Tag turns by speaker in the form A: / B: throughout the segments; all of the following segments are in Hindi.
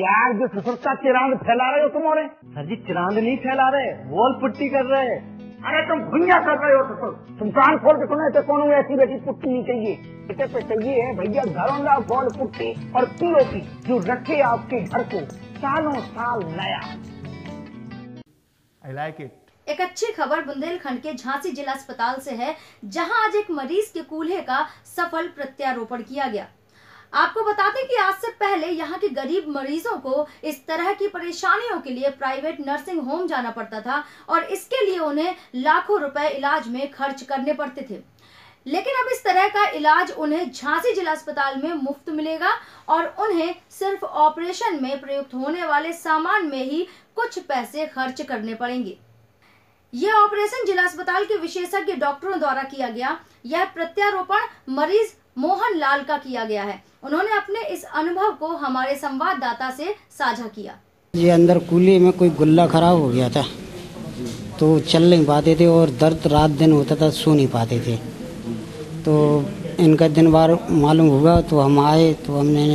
A: यार जो ससुर का चिरांद फैला रहे हो तुम और?
B: सर जी चिरांद नहीं फैला रहे वॉल पुट्टी कर रहे। हैं
A: अरे तुम भुइया कर रहे हो ससुर तुम कान खोल के सुने तो कौन ऐसी बेटी पुट्टी नहीं चाहिए। बेटे पे चाहिए है भैया घरौंदा फॉल पुट्टी और पीओपी जो रखे आपके घर को सालों साल नया।
C: आई लाइक इट
D: एक अच्छी खबर बुंदेलखंड के झांसी जिला अस्पताल से है जहाँ आज एक मरीज़ के कूल्हे का सफल प्रत्यारोपण किया गया। आपको बता दें कि आज से पहले यहाँ के गरीब मरीजों को इस तरह की परेशानियों के लिए प्राइवेट नर्सिंग होम जाना पड़ता था और इसके लिए उन्हें लाखों रुपए इलाज में खर्च करने पड़ते थे। लेकिन अब इस तरह का इलाज उन्हें झांसी जिला अस्पताल में मुफ़्त मिलेगा और उन्हें सिर्फ़ ऑपरेशन में प्रयुक्त होने वाले सामान में ही कुछ पैसे खर्च करने पड़ेंगे। यह ऑपरेशन जिला अस्पताल के विशेषज्ञ डॉक्टरों द्वारा किया गया। यह प्रत्यारोपण मरीज़ मोहन लाल का किया गया है। उन्होंने अपने इस अनुभव को हमारे संवाददाता से साझा किया।
E: ये अंदर कूल्हे में कोई गुल्ला खराब हो गया था तो चल नहीं पाते थे और दर्द रात दिन होता था, सो नहीं पाते थे। तो इनका दिन बार मालूम हुआ तो हम आए तो हमने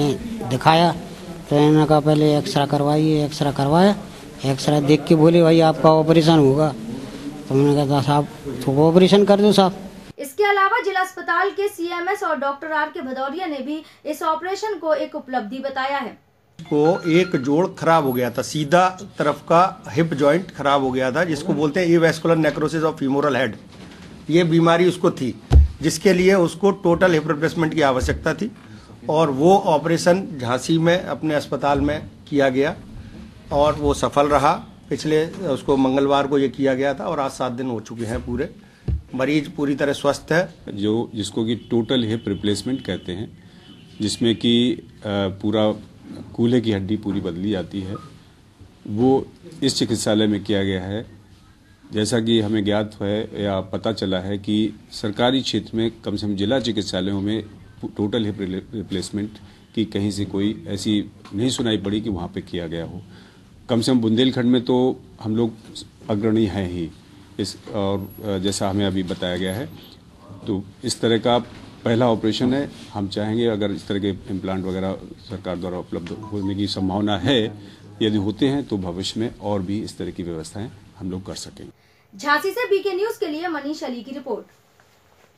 E: दिखाया। तो इन्होंने कहा, पहले एक्सरा करवाइए, एक्सरा करवाया। एक्सरा देख के बोले, भाई, आपका ऑपरेशन होगा। तो मैंने कहा, साहब तो ऑपरेशन कर दो, साहब।
D: अलावा जिला अस्पताल के सीएमएस और डॉक्टर आर के भदौरिया ने भी इस ऑपरेशन को एक उपलब्धि बताया है।
C: को एक जोड़ खराब हो गया था, सीधा तरफ़ का हिप जॉइंट खराब हो गया था, जिसको बोलते हैं avascular necrosis of femoral head ये बीमारी उसको थी, जिसके लिए उसको टोटल हिप रिप्लेसमेंट की आवश्यकता थी और वो ऑपरेशन झांसी में अपने अस्पताल में किया गया और वो सफल रहा। पिछले उसको मंगलवार को ये किया गया था और आज सात दिन हो चुके हैं पूरे। मरीज़ पूरी तरह स्वस्थ है।
F: जो जिसको कि टोटल हिप रिप्लेसमेंट कहते हैं, जिसमें कि पूरा कूल्हे की हड्डी पूरी बदली जाती है, वो इस चिकित्सालय में किया गया है। जैसा कि हमें ज्ञात है या पता चला है कि सरकारी क्षेत्र में कम से कम जिला चिकित्सालयों में टोटल हिप रिप्लेसमेंट की कहीं से कोई ऐसी नहीं सुनाई पड़ी कि वहाँ पे किया गया हो। कम से कम बुंदेलखंड में तो हम लोग अग्रणी हैं ही। इस, और जैसा हमें अभी बताया गया है तो इस तरह का पहला ऑपरेशन है। हम चाहेंगे अगर इस तरह के इम्प्लांट वगैरह सरकार द्वारा उपलब्ध होने की संभावना है, यदि होते हैं तो भविष्य में और भी इस तरह की व्यवस्थाएँ हम लोग कर सकेंगे।
D: झांसी से बीके न्यूज़ के लिए मनीष अली की रिपोर्ट।